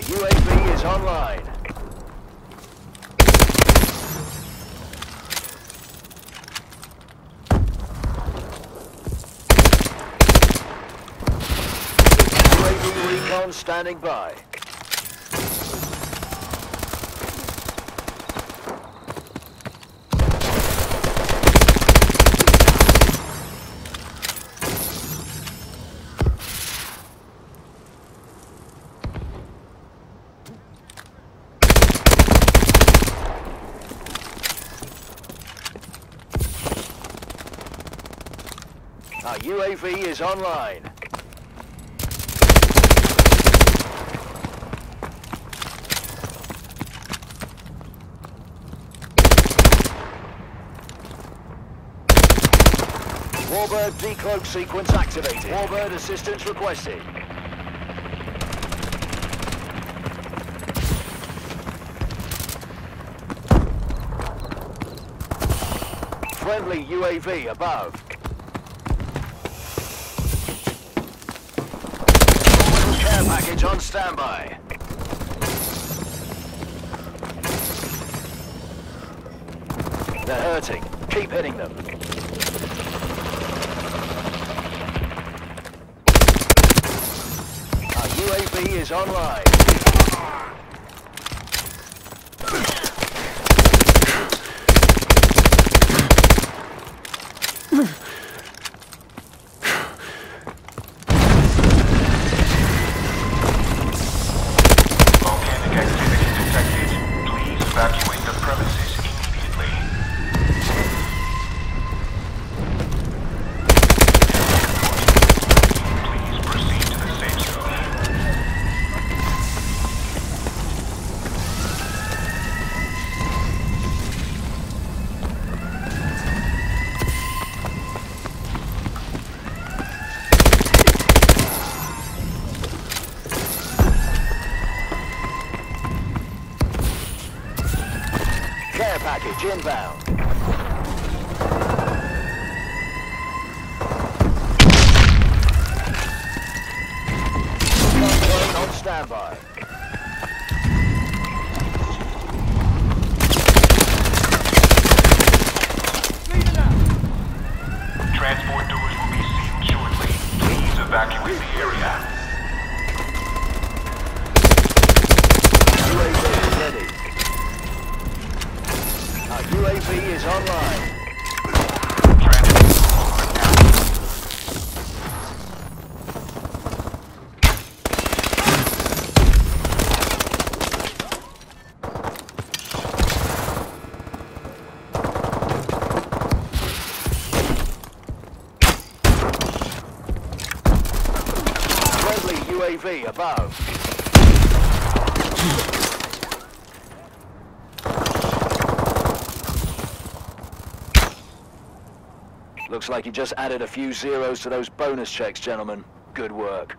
UAV is online. UAV recon standing by. Our UAV is online. Warbird decloak sequence activated. Warbird assistance requested. Friendly UAV above. On standby. They're hurting. Keep hitting them. Our UAV is online. Package inbound. On standby. Transport doors will be sealed shortly. Please evacuate the area. Is online. UAV above. Looks like you just added a few zeros to those bonus checks, gentlemen. Good work.